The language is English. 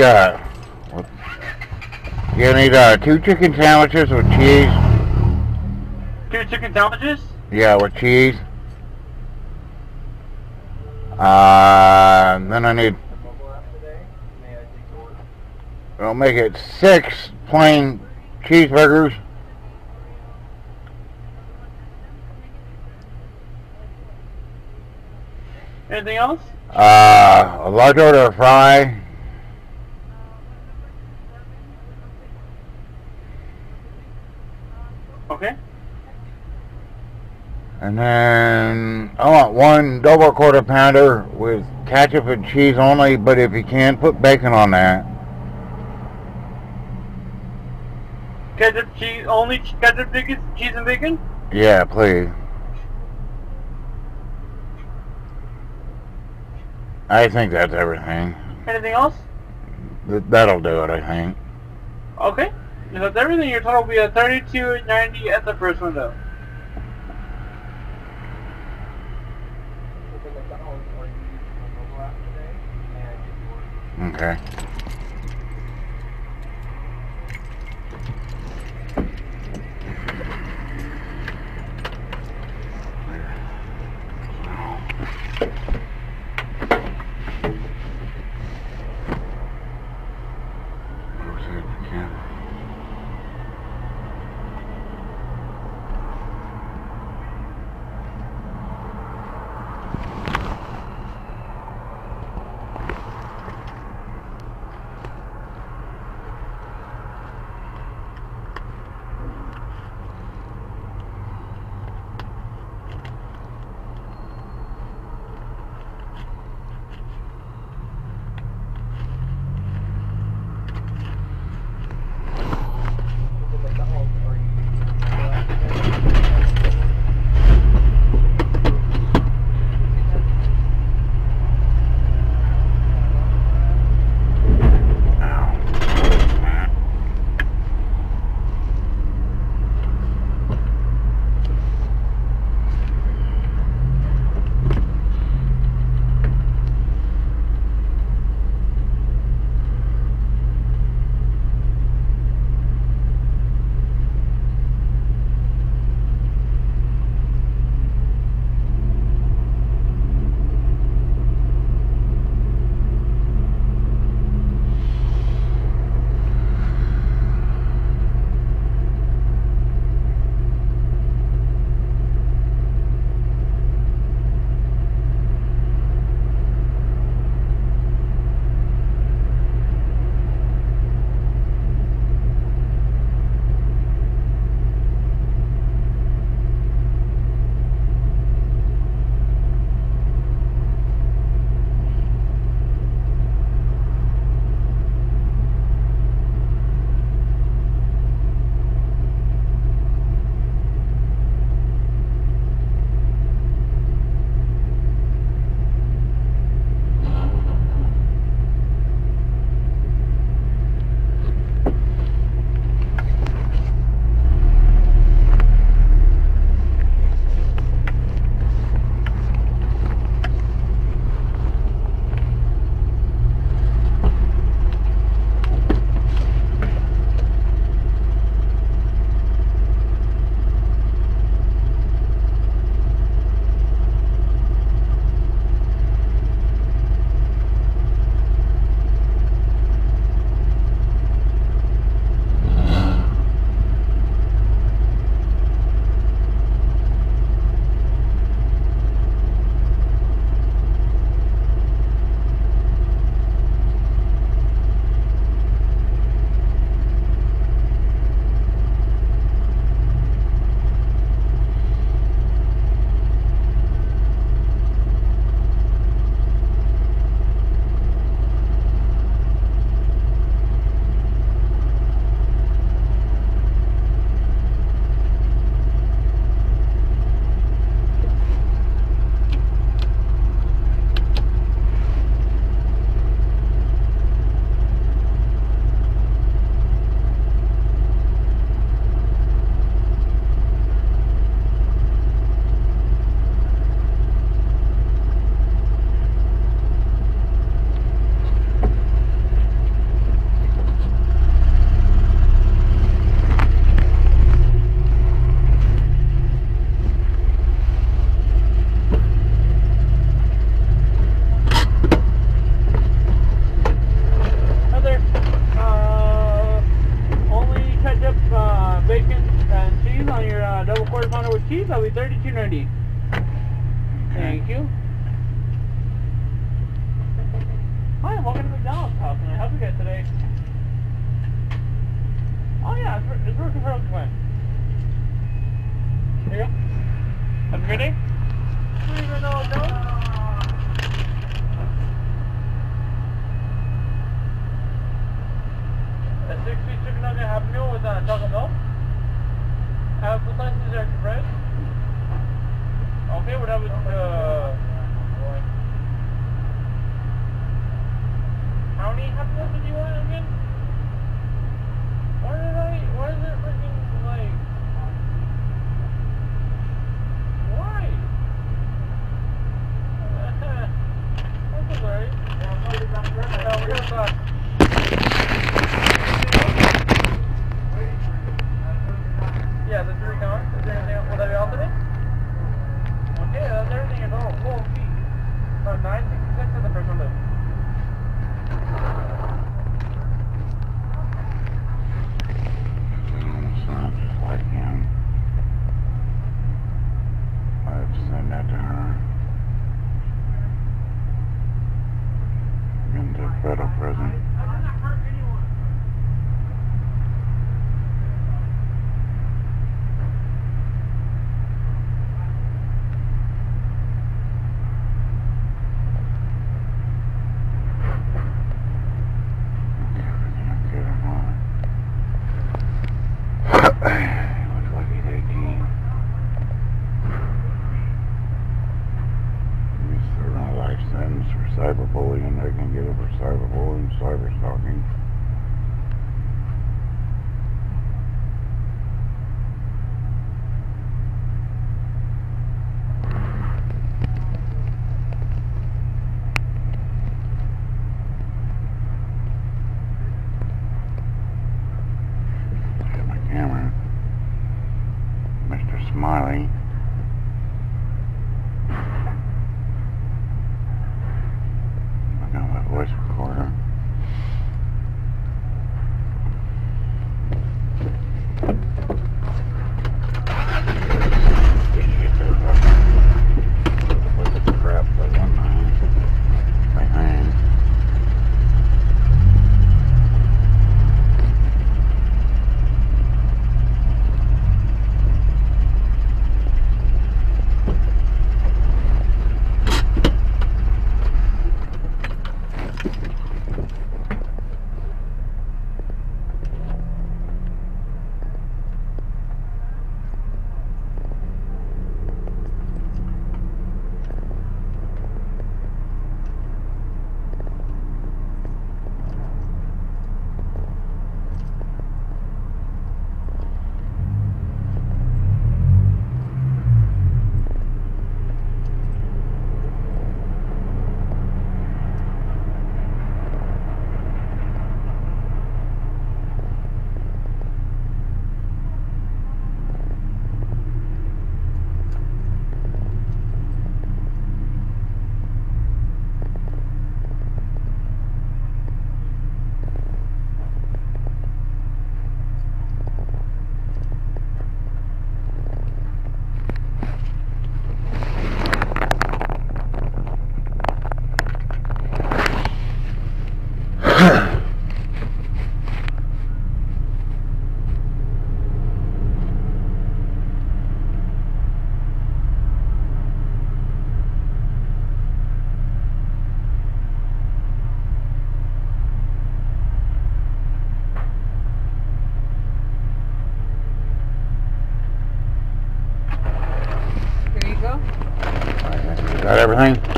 got? What- You need uh, two chicken sandwiches with cheese. Two chicken sandwiches? Yeah, with cheese. Uh, then I need. I'll make it six plain cheeseburgers. Anything else? Uh, a large order of fry. Okay. And then I want one double quarter pounder with ketchup and cheese only, but if you can, put bacon on that. Ketchup, cheese, only ch- ketchup, bacon, cheese and bacon? Yeah, please. I think that's everything. Anything else? Th- That'll do it, I think. Okay. If that's everything, your total will be a thirty-two ninety at the first window. Okay. Yeah. Uh, what length is? Okay, we're done uh... How many, hot many do you want again? choice for him. Got everything?